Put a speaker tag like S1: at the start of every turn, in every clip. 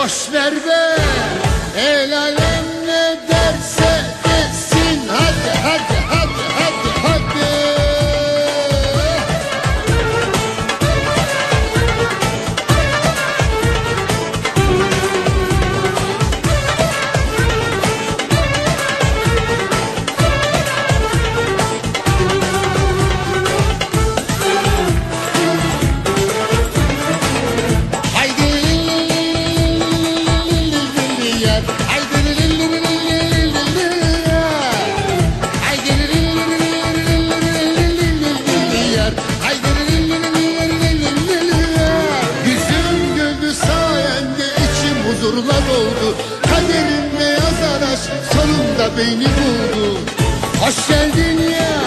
S1: Boş ver be, el. uğurlar oldu. Kaderimde yazan aşk sonunda beni buldu. Hoş geldin ya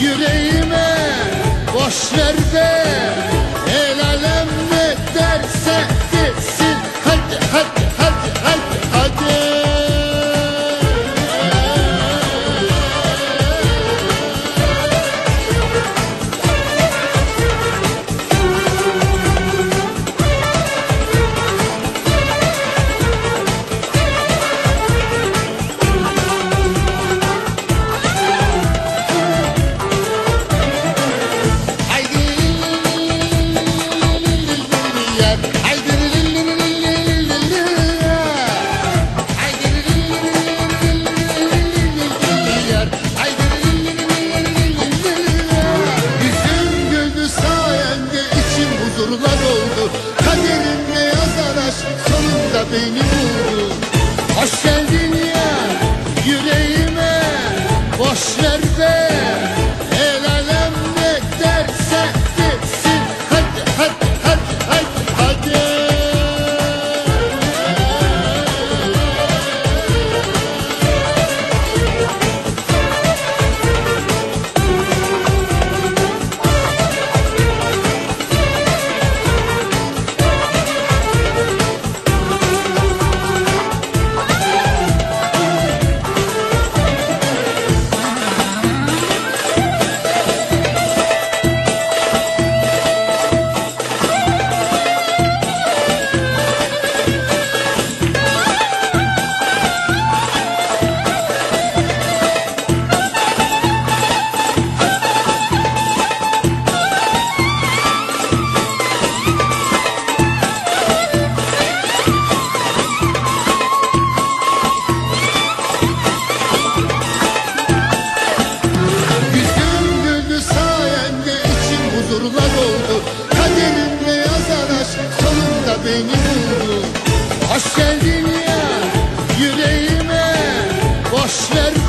S1: yüreğime Boş ver be. Ey nothing new. beni Hoş geldin ya yüreğime Boş ver